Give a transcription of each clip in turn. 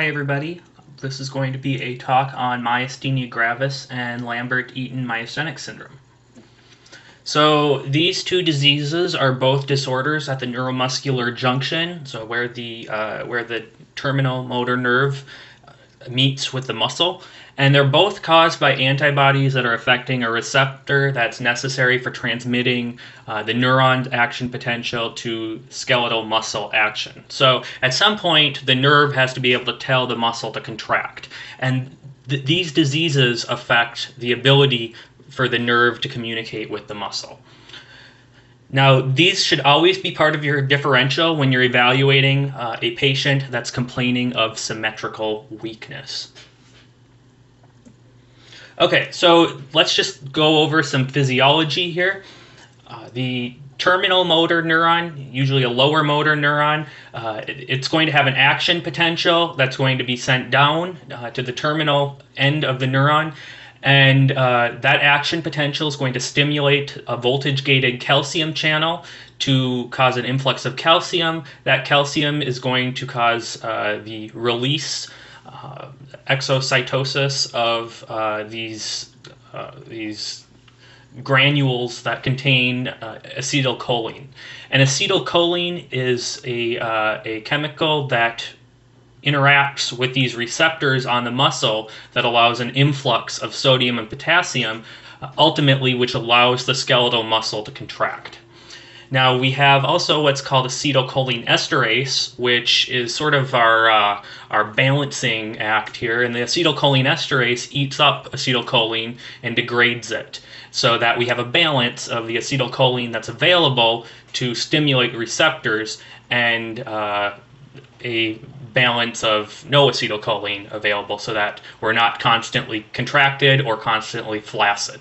Hi everybody, this is going to be a talk on myasthenia gravis and Lambert-Eaton myasthenic syndrome. So these two diseases are both disorders at the neuromuscular junction, so where the uh, where the terminal motor nerve meets with the muscle. And they're both caused by antibodies that are affecting a receptor that's necessary for transmitting uh, the neuron action potential to skeletal muscle action. So at some point, the nerve has to be able to tell the muscle to contract. And th- these diseases affect the ability for the nerve to communicate with the muscle. Now, these should always be part of your differential when you're evaluating uh, a patient that's complaining of symmetrical weakness. Okay, so let's just go over some physiology here. Uh, the terminal motor neuron, usually a lower motor neuron, uh, it, it's going to have an action potential that's going to be sent down uh, to the terminal end of the neuron and uh, that action potential is going to stimulate a voltage gated calcium channel to cause an influx of calcium. That calcium is going to cause uh, the release, uh, exocytosis of uh, these, uh, these granules that contain uh, acetylcholine. And acetylcholine is a, a chemical that interacts with these receptors on the muscle that allows an influx of sodium and potassium, uh, ultimately, which allows the skeletal muscle to contract. Now, we have also what's called acetylcholine esterase, which is sort of our, uh, our balancing act here. And the acetylcholine esterase eats up acetylcholine and degrades it so that we have a balance of the acetylcholine that's available to stimulate receptors and uh, a balance of no acetylcholine available so that we're not constantly contracted or constantly flaccid.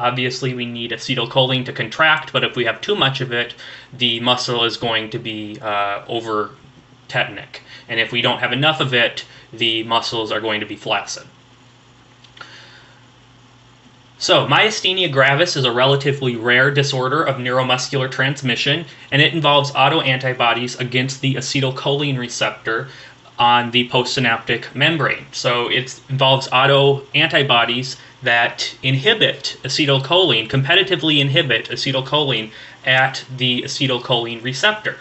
Obviously, we need acetylcholine to contract, but if we have too much of it, the muscle is going to be uh, over tetanic. And if we don't have enough of it, the muscles are going to be flaccid. So, myasthenia gravis is a relatively rare disorder of neuromuscular transmission, and it involves autoantibodies against the acetylcholine receptor on the postsynaptic membrane. So, it involves autoantibodies that inhibit acetylcholine, competitively inhibit acetylcholine at the acetylcholine receptor.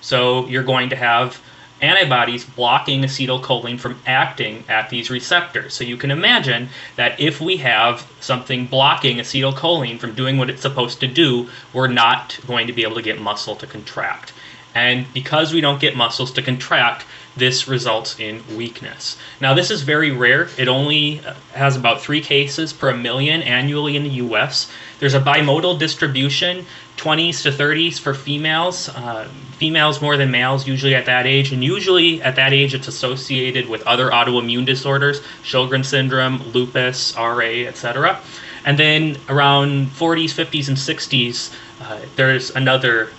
So, you're going to have antibodies blocking acetylcholine from acting at these receptors. So you can imagine that if we have something blocking acetylcholine from doing what it's supposed to do, we're not going to be able to get muscle to contract. And because we don't get muscles to contract, this results in weakness. Now, this is very rare. It only has about three cases per million annually in the US. There's a bimodal distribution 20s to 30s for females. Uh, females more than males, usually at that age. And usually at that age, it's associated with other autoimmune disorders Sjogren's syndrome, lupus, RA, etc. And then around 40s, 50s, and 60s, uh, there's another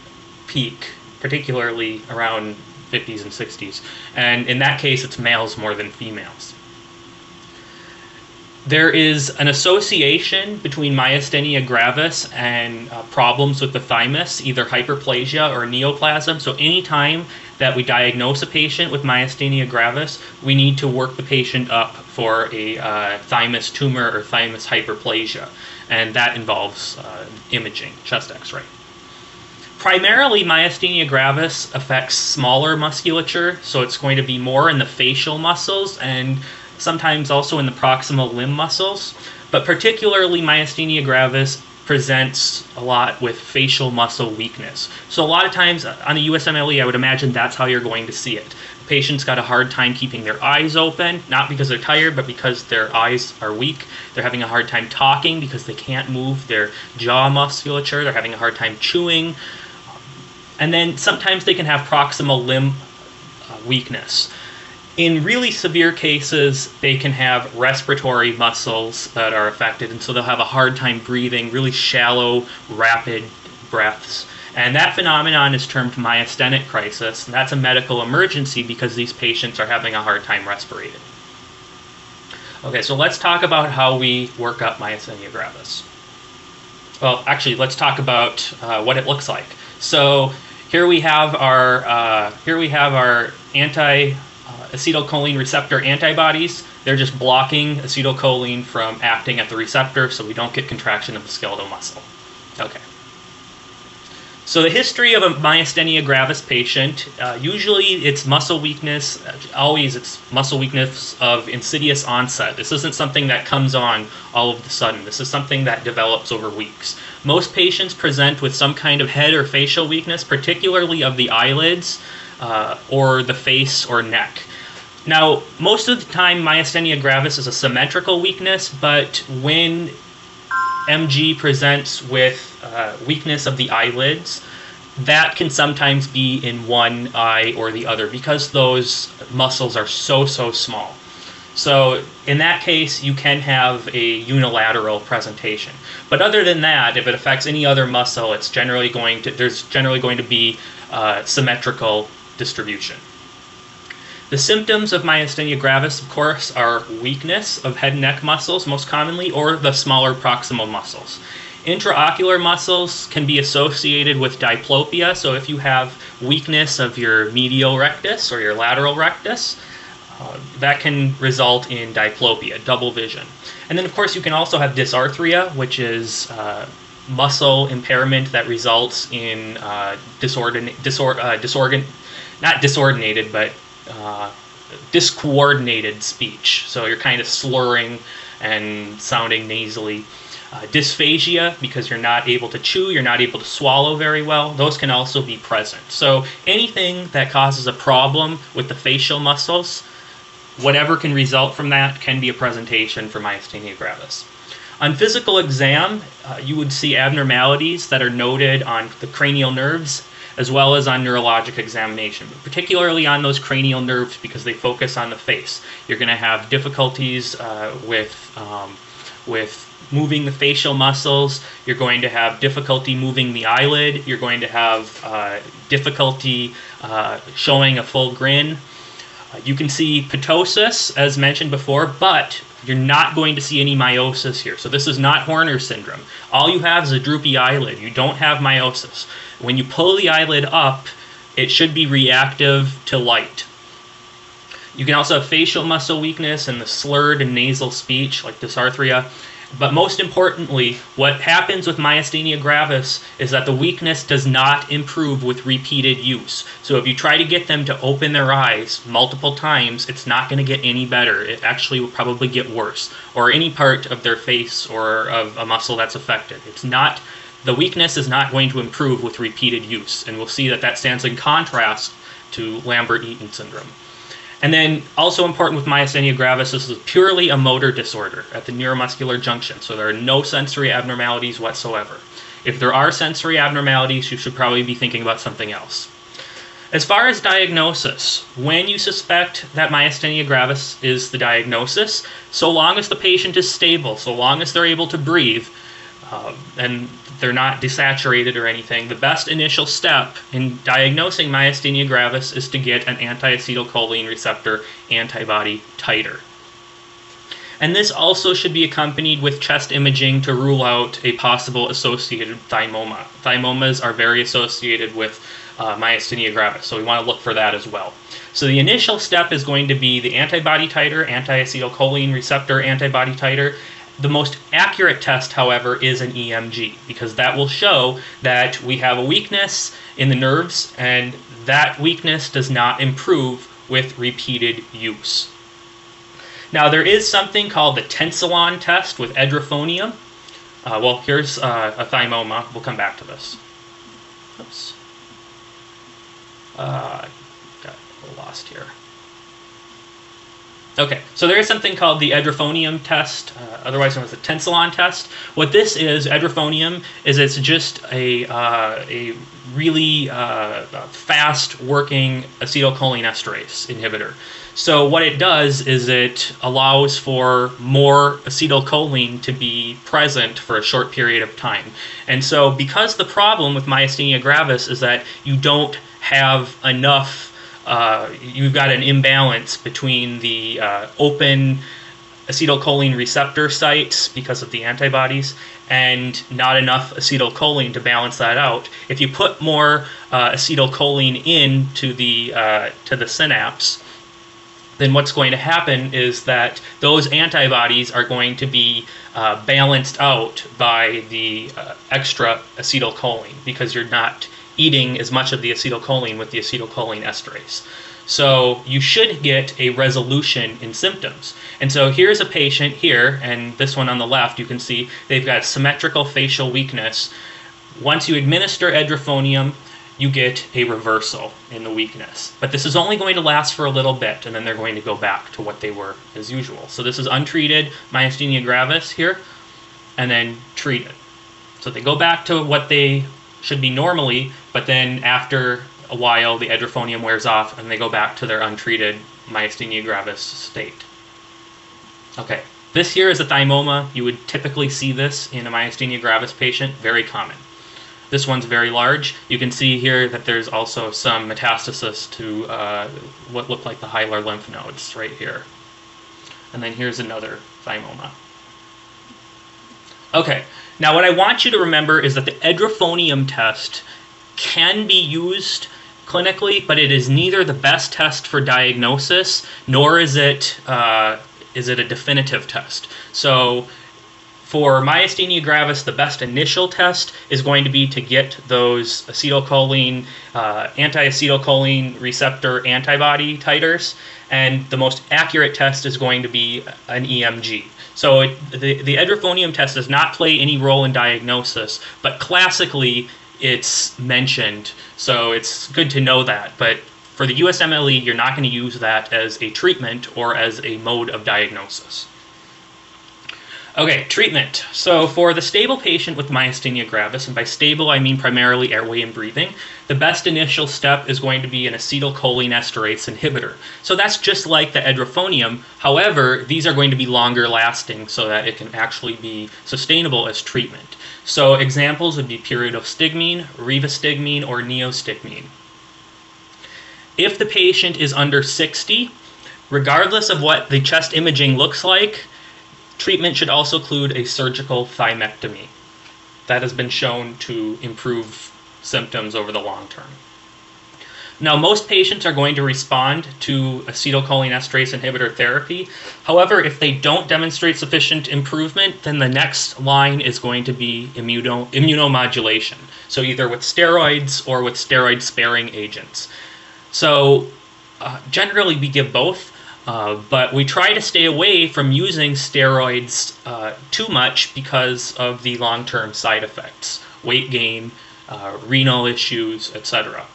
peak, particularly around 50s and 60s. And in that case, it's males more than females. There is an association between myasthenia gravis and uh, problems with the thymus, either hyperplasia or neoplasm. So, anytime that we diagnose a patient with myasthenia gravis, we need to work the patient up for a uh, thymus tumor or thymus hyperplasia. And that involves uh, imaging, chest x ray. Primarily, myasthenia gravis affects smaller musculature, so it's going to be more in the facial muscles and sometimes also in the proximal limb muscles. But particularly, myasthenia gravis presents a lot with facial muscle weakness. So a lot of times uh, on the USMLE, I would imagine that's how you're going to see it. Patient's got a hard time keeping their eyes open, not because they're tired, but because their eyes are weak. They're having a hard time talking because they can't move their jaw musculature. They're having a hard time chewing. And then sometimes they can have proximal limb uh, weakness. In really severe cases, they can have respiratory muscles that are affected, and so they'll have a hard time breathing, really shallow, rapid breaths. And that phenomenon is termed myasthenic crisis. And that's a medical emergency because these patients are having a hard time respirating. Okay, so let's talk about how we work up myasthenia gravis. Well, actually, let's talk about uh, what it looks like. So here we have our uh, here we have our anti acetylcholine receptor antibodies, they're just blocking acetylcholine from acting at the receptor so we don't get contraction of the skeletal muscle. Okay. So the history of a myasthenia gravis patient, uh, usually it's muscle weakness, always it's muscle weakness of insidious onset. This isn't something that comes on all of a sudden. This is something that develops over weeks. Most patients present with some kind of head or facial weakness, particularly of the eyelids uh, or the face or neck. Now, most of the time, myasthenia gravis is a symmetrical weakness, but when MG presents with uh, weakness of the eyelids, that can sometimes be in one eye or the other because those muscles are so, so small. So in that case, you can have a unilateral presentation. But other than that, if it affects any other muscle, it's generally going to there's generally going to be uh, symmetrical distribution. The symptoms of myasthenia gravis, of course, are weakness of head and neck muscles most commonly, or the smaller proximal muscles. Intraocular muscles can be associated with diplopia, so if you have weakness of your medial rectus or your lateral rectus, uh, that can result in diplopia, double vision. And then, of course, you can also have dysarthria, which is uh, muscle impairment that results in uh, disordin- disor- uh, disorgan- not disordinated, but uh, discoordinated speech. So you're kind of slurring and sounding nasally. Uh, dysphagia, because you're not able to chew, you're not able to swallow very well, those can also be present. So anything that causes a problem with the facial muscles, whatever can result from that can be a presentation for myasthenia gravis. On physical exam, uh, you would see abnormalities that are noted on the cranial nerves as well as on neurologic examination, but particularly on those cranial nerves because they focus on the face. You're going to have difficulties uh, with um, with moving the facial muscles. You're going to have difficulty moving the eyelid. You're going to have uh, difficulty uh, showing a full grin. You can see ptosis, as mentioned before, but you're not going to see any miosis here. So this is not Horner syndrome. All you have is a droopy eyelid. You don't have miosis. When you pull the eyelid up, it should be reactive to light. You can also have facial muscle weakness and the slurred nasal speech, like dysarthria. But most importantly, what happens with myasthenia gravis is that the weakness does not improve with repeated use. So if you try to get them to open their eyes multiple times, it's not going to get any better. It actually will probably get worse, or any part of their face or of a muscle that's affected. It's not the weakness is not going to improve with repeated use, and we'll see that that stands in contrast to Lambert-Eaton syndrome. And then also important with myasthenia gravis, this is purely a motor disorder at the neuromuscular junction. So there are no sensory abnormalities whatsoever. If there are sensory abnormalities, you should probably be thinking about something else. As far as diagnosis, when you suspect that myasthenia gravis is the diagnosis, so long as the patient is stable, so long as they're able to breathe, uh, and they're not desaturated or anything, the best initial step in diagnosing myasthenia gravis is to get an anti-acetylcholine receptor antibody titer. And this also should be accompanied with chest imaging to rule out a possible associated thymoma. Thymomas are very associated with uh, myasthenia gravis, so we want to look for that as well. So the initial step is going to be the antibody titer, anti-acetylcholine receptor antibody titer, the most accurate test, however, is an EMG because that will show that we have a weakness in the nerves and that weakness does not improve with repeated use. Now, there is something called the tensilon test with edrophonium. Uh, well, here's uh, a thymoma. We'll come back to this. Oops. Uh, got lost here. Okay, so there is something called the edrophonium test, uh, otherwise known as the tensilon test. What this is, edrophonium, is it's just a, uh, a really uh, fast-working acetylcholinesterase inhibitor. So what it does is it allows for more acetylcholine to be present for a short period of time. And so because the problem with myasthenia gravis is that you don't have enough uh, you've got an imbalance between the uh, open acetylcholine receptor sites because of the antibodies and not enough acetylcholine to balance that out. If you put more uh, acetylcholine into the uh, to the synapse, then what's going to happen is that those antibodies are going to be uh, balanced out by the uh, extra acetylcholine because you're not eating as much of the acetylcholine with the acetylcholine esterase. So you should get a resolution in symptoms. And so here's a patient here, and this one on the left, you can see they've got symmetrical facial weakness. Once you administer edrophonium, you get a reversal in the weakness. But this is only going to last for a little bit, and then they're going to go back to what they were as usual. So this is untreated myasthenia gravis here, and then treated. So they go back to what they should be normally, but then after a while the edrophonium wears off and they go back to their untreated myasthenia gravis state. Okay, this here is a thymoma. You would typically see this in a myasthenia gravis patient, very common. This one's very large. You can see here that there's also some metastasis to uh, what look like the hilar lymph nodes right here. And then here's another thymoma. Okay, now what I want you to remember is that the edrophonium test can be used clinically, but it is neither the best test for diagnosis nor is it uh, is it a definitive test. So for myasthenia gravis, the best initial test is going to be to get those acetylcholine, uh, anti-acetylcholine receptor antibody titers, and the most accurate test is going to be an EMG. So it, the, the edrophonium test does not play any role in diagnosis, but classically it's mentioned. So it's good to know that. But for the USMLE, you're not going to use that as a treatment or as a mode of diagnosis. Okay, treatment. So for the stable patient with myasthenia gravis, and by stable I mean primarily airway and breathing, the best initial step is going to be an acetylcholinesterase inhibitor. So that's just like the edrophonium. However, these are going to be longer lasting so that it can actually be sustainable as treatment. So examples would be pyridostigmine, rivastigmine, or neostigmine. If the patient is under 60, regardless of what the chest imaging looks like, Treatment should also include a surgical thymectomy. That has been shown to improve symptoms over the long term. Now, most patients are going to respond to acetylcholinesterase inhibitor therapy. However, if they don't demonstrate sufficient improvement, then the next line is going to be immuno, immunomodulation. So, either with steroids or with steroid sparing agents. So, uh, generally, we give both. Uh, but we try to stay away from using steroids uh, too much because of the long term side effects weight gain, uh, renal issues, etc.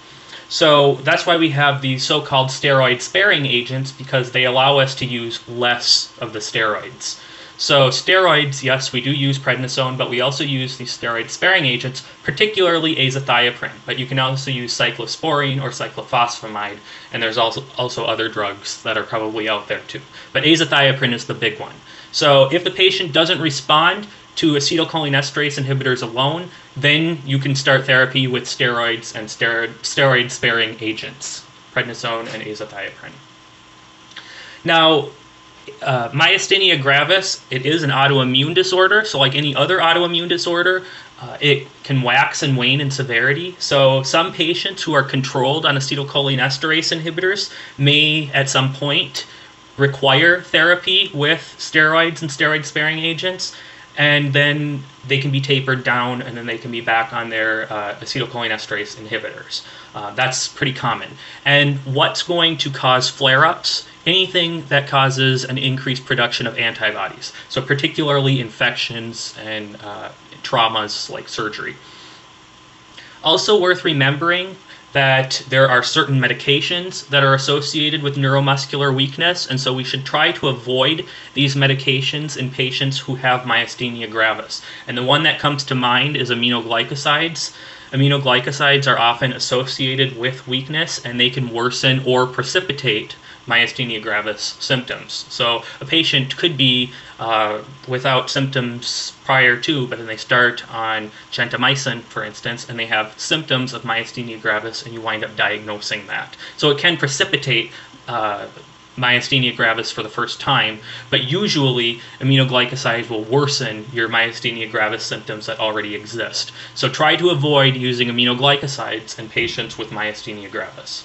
So that's why we have these so called steroid sparing agents because they allow us to use less of the steroids. So steroids, yes, we do use prednisone, but we also use these steroid-sparing agents, particularly azathioprine. But you can also use cyclosporine or cyclophosphamide, and there's also also other drugs that are probably out there too. But azathioprine is the big one. So if the patient doesn't respond to acetylcholinesterase inhibitors alone, then you can start therapy with steroids and steroid steroid-sparing agents, prednisone and azathioprine. Now, uh, myasthenia gravis, it is an autoimmune disorder. So, like any other autoimmune disorder, uh, it can wax and wane in severity. So, some patients who are controlled on acetylcholinesterase inhibitors may, at some point, require therapy with steroids and steroid sparing agents. And then they can be tapered down and then they can be back on their uh, acetylcholinesterase inhibitors. Uh, that's pretty common. And what's going to cause flare ups anything that causes an increased production of antibodies. So, particularly infections and uh, traumas like surgery. Also, worth remembering that there are certain medications that are associated with neuromuscular weakness, and so we should try to avoid these medications in patients who have myasthenia gravis. And the one that comes to mind is aminoglycosides. Aminoglycosides are often associated with weakness, and they can worsen or precipitate myasthenia gravis symptoms. So a patient could be uh, without symptoms prior to, but then they start on gentamicin, for instance, and they have symptoms of myasthenia gravis, and you wind up diagnosing that. So it can precipitate uh, myasthenia gravis for the first time, but usually aminoglycosides will worsen your myasthenia gravis symptoms that already exist. So try to avoid using aminoglycosides in patients with myasthenia gravis.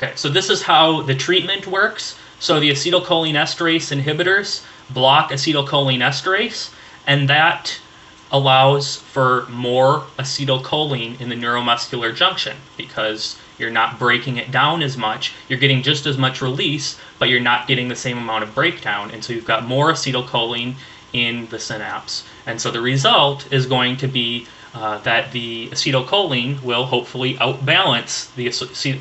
Okay, so this is how the treatment works. So the acetylcholinesterase inhibitors block acetylcholinesterase, and that allows for more acetylcholine in the neuromuscular junction because you're not breaking it down as much. You're getting just as much release, but you're not getting the same amount of breakdown. And so you've got more acetylcholine in the synapse. And so the result is going to be uh, that the acetylcholine will hopefully outbalance the,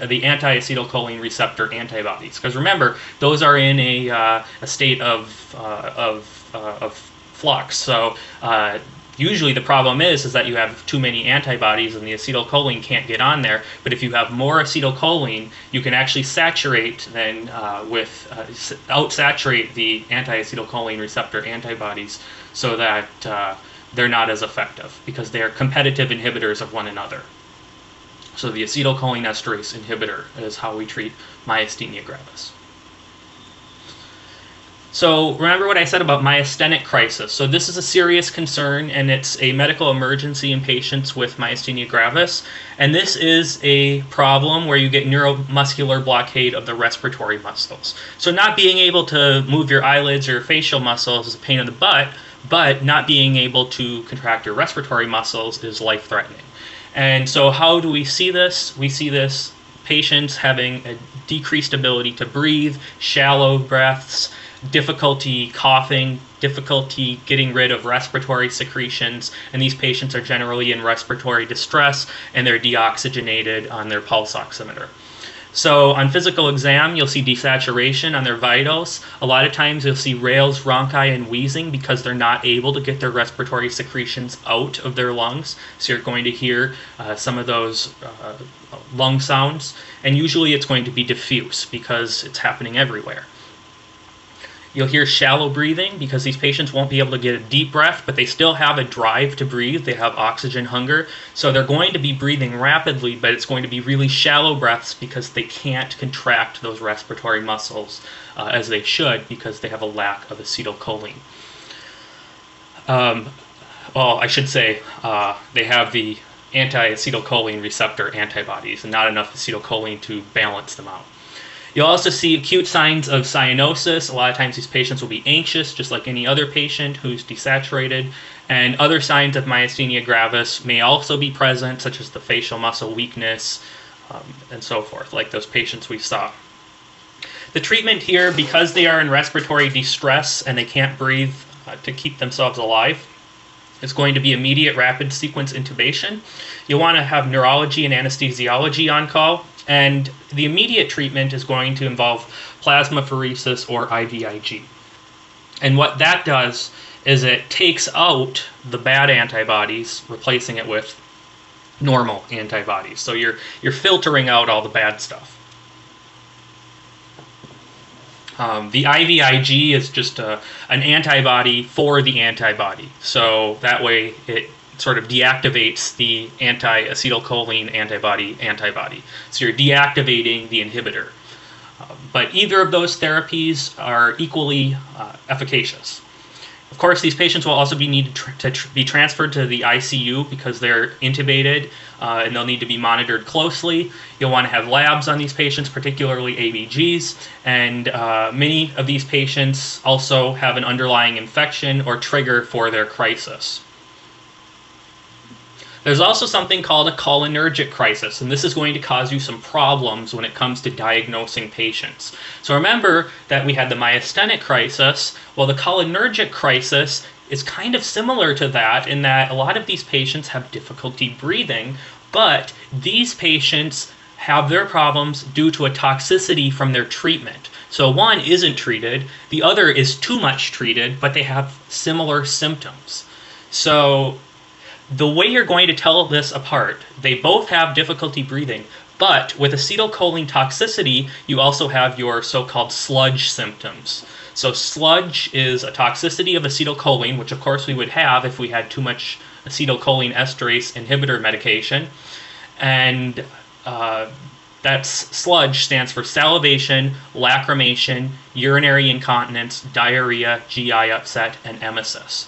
the anti-acetylcholine receptor antibodies. Because remember, those are in a, uh, a state of, uh, of, uh, of flux. So uh, usually the problem is is that you have too many antibodies and the acetylcholine can't get on there. But if you have more acetylcholine, you can actually saturate then uh, with uh, outsaturate the anti-acetylcholine receptor antibodies so that uh, they're not as effective because they are competitive inhibitors of one another. So the acetylcholinesterase inhibitor is how we treat myasthenia gravis. So remember what I said about myasthenic crisis. So this is a serious concern and it's a medical emergency in patients with myasthenia gravis. And this is a problem where you get neuromuscular blockade of the respiratory muscles. So not being able to move your eyelids or facial muscles is a pain in the butt, but not being able to contract your respiratory muscles is life-threatening. And so how do we see this? We see this patients having a decreased ability to breathe, shallow breaths, difficulty coughing, difficulty getting rid of respiratory secretions, and these patients are generally in respiratory distress and they're deoxygenated on their pulse oximeter. So on physical exam, you'll see desaturation on their vitals. A lot of times you'll see rales, rhonchi, and wheezing because they're not able to get their respiratory secretions out of their lungs. So you're going to hear uh, some of those uh, lung sounds. And usually it's going to be diffuse because it's happening everywhere. You'll hear shallow breathing because these patients won't be able to get a deep breath, but they still have a drive to breathe. They have oxygen hunger. So they're going to be breathing rapidly, but it's going to be really shallow breaths because they can't contract those respiratory muscles uh, as they should because they have a lack of acetylcholine. Um, well, I should say uh, they have the anti-acetylcholine receptor antibodies and not enough acetylcholine to balance them out. You'll also see acute signs of cyanosis. A lot of times these patients will be anxious, just like any other patient who's desaturated. And other signs of myasthenia gravis may also be present, such as the facial muscle weakness um, and so forth, like those patients we saw. The treatment here, because they are in respiratory distress and they can't breathe uh, to keep themselves alive, is going to be immediate rapid sequence intubation. You'll want to have neurology and anesthesiology on call and the immediate treatment is going to involve plasmapheresis or IVIG. And what that does is it takes out the bad antibodies, replacing it with normal antibodies. So you're you're filtering out all the bad stuff. Um, the IVIG is just a, an antibody for the antibody. So that way it sort of deactivates the anti-acetylcholine antibody antibody. So you're deactivating the inhibitor. Uh, but either of those therapies are equally uh, efficacious. Of course, these patients will also be needed to tr be transferred to the ICU because they're intubated uh, and they'll need to be monitored closely. You'll want to have labs on these patients, particularly ABGs, and uh, many of these patients also have an underlying infection or trigger for their crisis. There's also something called a cholinergic crisis, and this is going to cause you some problems when it comes to diagnosing patients. So remember that we had the myasthenic crisis. Well, the cholinergic crisis is kind of similar to that in that a lot of these patients have difficulty breathing, but these patients have their problems due to a toxicity from their treatment. So one isn't treated, the other is too much treated, but they have similar symptoms. So the way you're going to tell this apart, they both have difficulty breathing, but with acetylcholine toxicity, you also have your so-called sludge symptoms. So sludge is a toxicity of acetylcholine, which of course we would have if we had too much acetylcholine esterase inhibitor medication. And uh, that's sludge stands for salivation, lacrimation, urinary incontinence, diarrhea, GI upset, and emesis.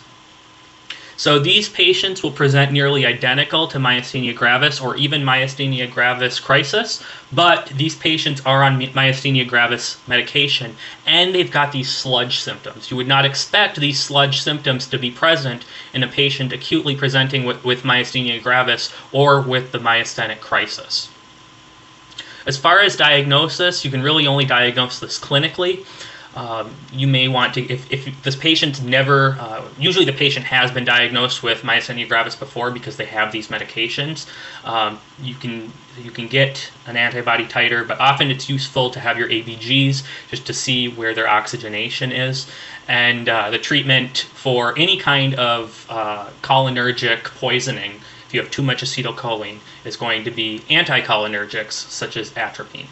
So these patients will present nearly identical to myasthenia gravis or even myasthenia gravis crisis, but these patients are on myasthenia gravis medication and they've got these sludge symptoms. You would not expect these sludge symptoms to be present in a patient acutely presenting with, with myasthenia gravis or with the myasthenic crisis. As far as diagnosis, you can really only diagnose this clinically. Um, you may want to, if, if this patient never, uh, usually the patient has been diagnosed with myasthenia gravis before because they have these medications. Um, you can you can get an antibody titer, but often it's useful to have your ABGs just to see where their oxygenation is. And uh, the treatment for any kind of uh, cholinergic poisoning, if you have too much acetylcholine, is going to be anticholinergics such as atropine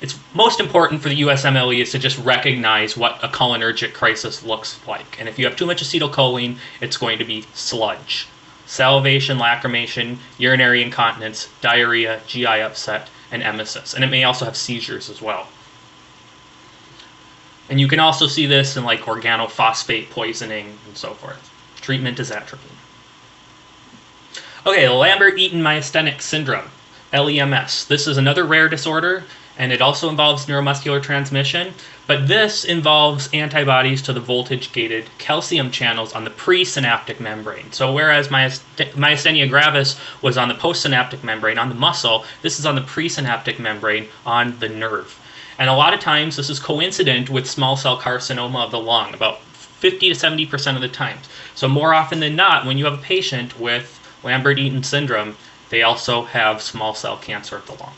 it's most important for the USMLE is to just recognize what a cholinergic crisis looks like. And if you have too much acetylcholine, it's going to be sludge. Salivation, lacrimation, urinary incontinence, diarrhea, GI upset, and emesis. And it may also have seizures as well. And you can also see this in like organophosphate poisoning and so forth. Treatment is atropine. Okay, Lambert-Eaton myasthenic syndrome, LEMS. This is another rare disorder and it also involves neuromuscular transmission. But this involves antibodies to the voltage gated calcium channels on the presynaptic membrane. So, whereas myasthenia gravis was on the postsynaptic membrane, on the muscle, this is on the presynaptic membrane on the nerve. And a lot of times, this is coincident with small cell carcinoma of the lung, about 50 to 70% of the times. So, more often than not, when you have a patient with Lambert Eaton syndrome, they also have small cell cancer of the lung.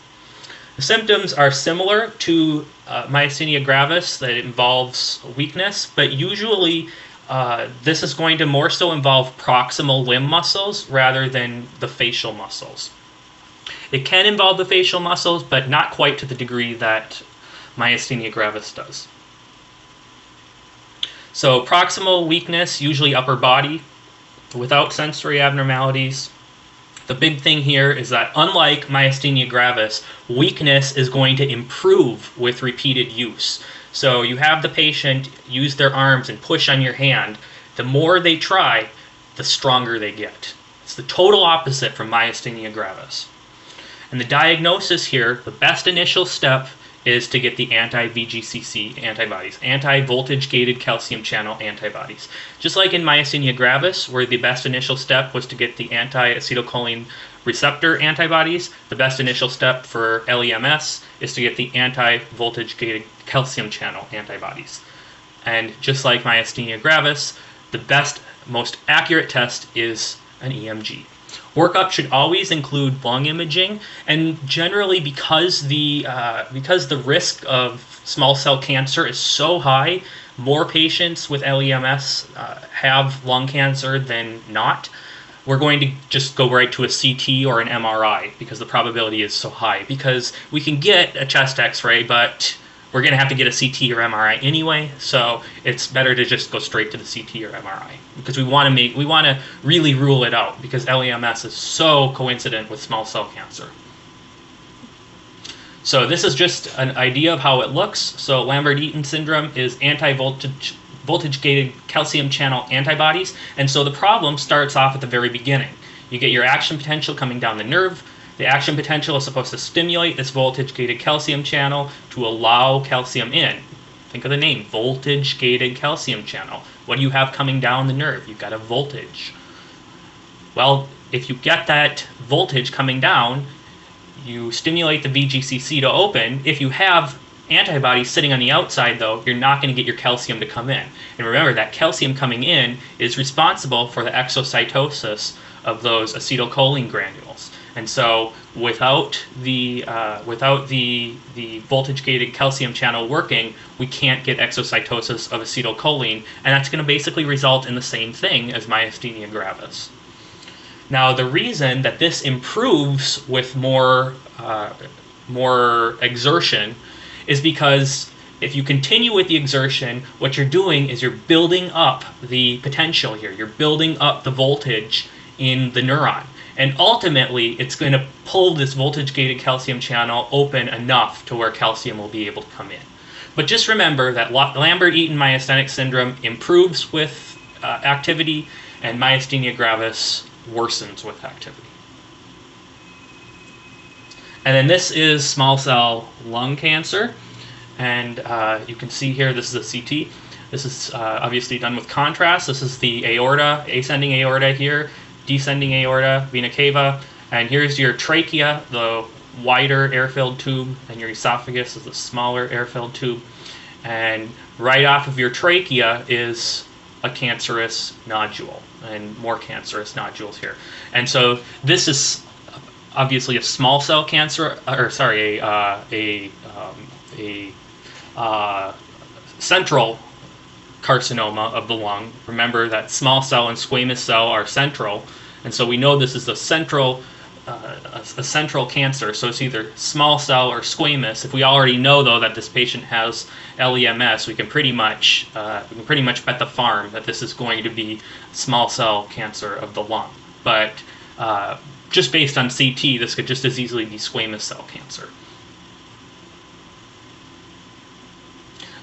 The symptoms are similar to uh, myasthenia gravis that involves weakness, but usually uh, this is going to more so involve proximal limb muscles rather than the facial muscles. It can involve the facial muscles, but not quite to the degree that myasthenia gravis does. So proximal weakness, usually upper body, without sensory abnormalities, the big thing here is that unlike myasthenia gravis, weakness is going to improve with repeated use. So you have the patient use their arms and push on your hand. The more they try, the stronger they get. It's the total opposite from myasthenia gravis. And the diagnosis here, the best initial step is to get the anti-VGCC antibodies, anti-voltage gated calcium channel antibodies. Just like in myasthenia gravis, where the best initial step was to get the anti-acetylcholine receptor antibodies, the best initial step for LEMS is to get the anti-voltage gated calcium channel antibodies. And just like myasthenia gravis, the best, most accurate test is an EMG. Workup should always include lung imaging, and generally because the uh, because the risk of small cell cancer is so high, more patients with LEMS uh, have lung cancer than not. We're going to just go right to a CT or an MRI because the probability is so high. Because we can get a chest X-ray, but we're going to have to get a CT or MRI anyway, so it's better to just go straight to the CT or MRI because we want to make we want to really rule it out because LEMS is so coincident with small cell cancer. So this is just an idea of how it looks. So Lambert-Eaton syndrome is anti-voltage voltage gated calcium channel antibodies, and so the problem starts off at the very beginning. You get your action potential coming down the nerve, the action potential is supposed to stimulate this voltage-gated calcium channel to allow calcium in. Think of the name, voltage-gated calcium channel. What do you have coming down the nerve? You've got a voltage. Well, if you get that voltage coming down, you stimulate the VGCC to open. If you have antibodies sitting on the outside, though, you're not going to get your calcium to come in. And remember, that calcium coming in is responsible for the exocytosis of those acetylcholine granules. And so without the uh, without the the voltage gated calcium channel working, we can't get exocytosis of acetylcholine, and that's going to basically result in the same thing as myasthenia gravis. Now, the reason that this improves with more uh, more exertion is because if you continue with the exertion, what you're doing is you're building up the potential here. You're building up the voltage in the neuron. And ultimately, it's going to pull this voltage gated calcium channel open enough to where calcium will be able to come in. But just remember that Lambert Eaton myasthenic syndrome improves with uh, activity, and myasthenia gravis worsens with activity. And then this is small cell lung cancer. And uh, you can see here, this is a CT. This is uh, obviously done with contrast. This is the aorta, ascending aorta here, descending aorta, vena cava. And here's your trachea, the wider air-filled tube, and your esophagus is the smaller air-filled tube. And right off of your trachea is a cancerous nodule and more cancerous nodules here. And so this is obviously a small cell cancer, or sorry, a uh, a um, a uh, central carcinoma of the lung. Remember that small cell and squamous cell are central, and so we know this is a central uh, a, a, central cancer. So it's either small cell or squamous. If we already know though that this patient has LEMS, we can pretty much uh, we can pretty much bet the farm that this is going to be small cell cancer of the lung. But uh, just based on CT, this could just as easily be squamous cell cancer.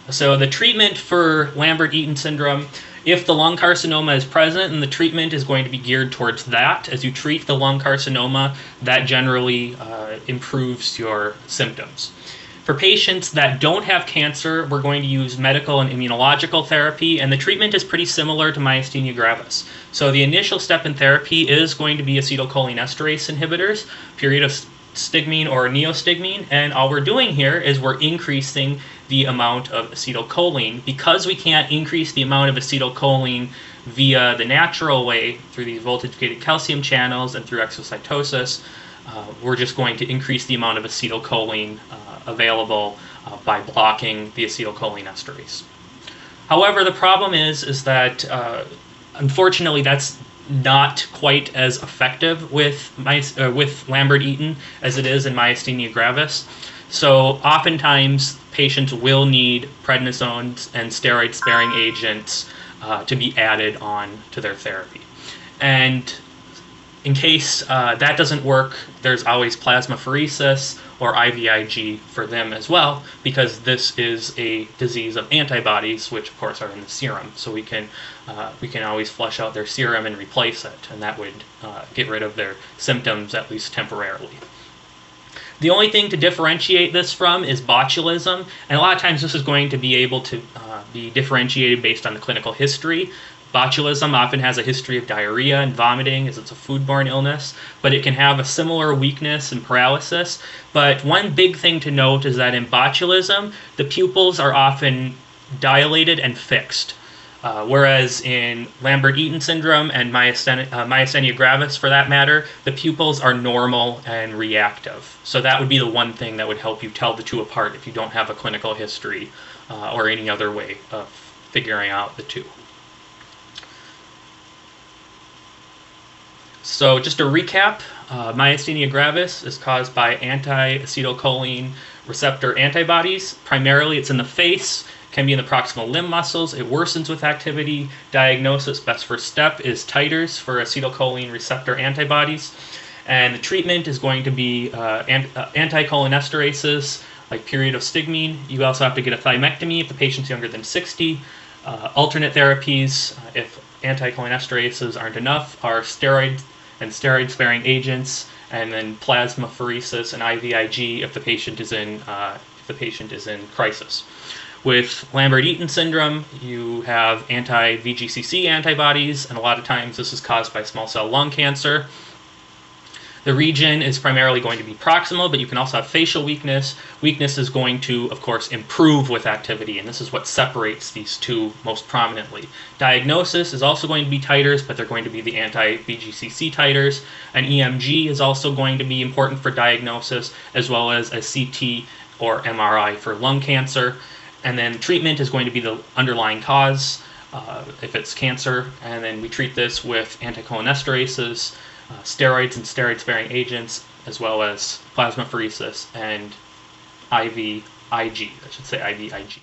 So the treatment for Lambert-Eaton syndrome, if the lung carcinoma is present, and the treatment is going to be geared towards that. As you treat the lung carcinoma, that generally uh, improves your symptoms. For patients that don't have cancer, we're going to use medical and immunological therapy, and the treatment is pretty similar to myasthenia gravis. So the initial step in therapy is going to be acetylcholinesterase inhibitors, pyridostigmine or neostigmine, and all we're doing here is we're increasing the amount of acetylcholine. Because we can't increase the amount of acetylcholine via the natural way through these voltage-gated calcium channels and through exocytosis, uh, we're just going to increase the amount of acetylcholine uh, available uh, by blocking the acetylcholine esterase. However, the problem is is that uh, unfortunately that's not quite as effective with my, uh, with Lambert-Eaton as it is in myasthenia gravis. So oftentimes patients will need prednisones and steroid-sparing agents uh, to be added on to their therapy. And in case uh, that doesn't work, there's always plasmapheresis or IVIG for them as well, because this is a disease of antibodies, which of course are in the serum. So we can uh, we can always flush out their serum and replace it, and that would uh, get rid of their symptoms at least temporarily. The only thing to differentiate this from is botulism, and a lot of times this is going to be able to uh, be differentiated based on the clinical history. Botulism often has a history of diarrhea and vomiting as it's a foodborne illness, but it can have a similar weakness and paralysis. But one big thing to note is that in botulism, the pupils are often dilated and fixed. Uh, whereas in Lambert-Eaton syndrome and myasthenia, uh, myasthenia, gravis, for that matter, the pupils are normal and reactive. So that would be the one thing that would help you tell the two apart if you don't have a clinical history uh, or any other way of figuring out the two. So just to recap, uh, myasthenia gravis is caused by anti-acetylcholine receptor antibodies. Primarily, it's in the face, can be in the proximal limb muscles. It worsens with activity. Diagnosis, best first step is titers for acetylcholine receptor antibodies. And the treatment is going to be uh, uh anti-cholinesterases like pyridostigmine. You also have to get a thymectomy if the patient's younger than 60. Uh, alternate therapies, uh, if anti-cholinesterases aren't enough, are steroid and steroid-sparing agents, and then plasmapheresis and IVIG if the patient is in uh, if the patient is in crisis. With Lambert-Eaton syndrome, you have anti-VGCC antibodies, and a lot of times this is caused by small cell lung cancer. The region is primarily going to be proximal, but you can also have facial weakness. Weakness is going to, of course, improve with activity, and this is what separates these two most prominently. Diagnosis is also going to be titers, but they're going to be the anti-VGCC titers. An EMG is also going to be important for diagnosis, as well as a CT or MRI for lung cancer. And then treatment is going to be the underlying cause, uh, if it's cancer, and then we treat this with anticholinesterases, uh, steroids and steroid-sparing agents, as well as plasmapheresis and IVIG, I should say IVIG.